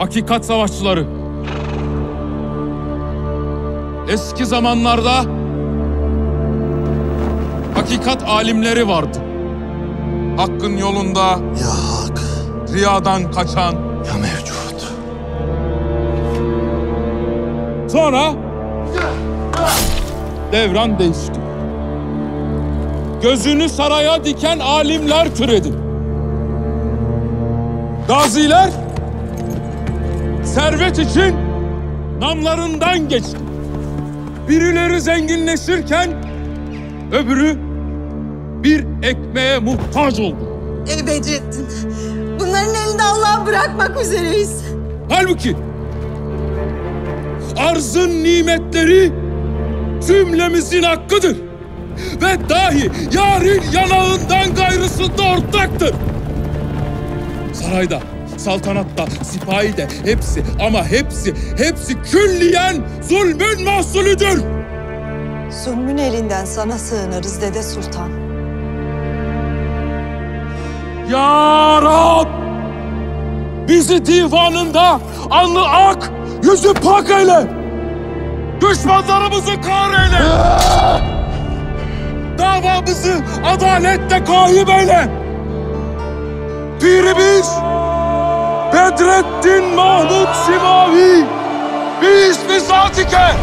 hakikat savaşçıları. Eski zamanlarda hakikat alimleri vardı. Hakkın yolunda Ya hak, riyadan kaçan. ya mevcut. Sonra devran değişti. Gözünü saraya diken alimler türedi. Gaziler servet için namlarından geçti. Birileri zenginleşirken öbürü bir ekmeğe muhtaç oldu. Ey Bedrettin, bunların elinde Allah'a bırakmak üzereyiz. Halbuki arzın nimetleri cümlemizin hakkıdır. Ve dahi yarın yanağından gayrısı da ortaktır. Sarayda, saltanatta, sipahi de hepsi ama hepsi, hepsi külliyen zulmün mahsulüdür. Zulmün elinden sana sığınırız Dede Sultan. Ya Rab! Bizi divanında alnı ak, yüzü pak eyle. Düşmanlarımızı kahreyle. Davamızı adaletle kaim eyle. Pirimiz Bedrettin Mahmut Simavi. Biz bizatike.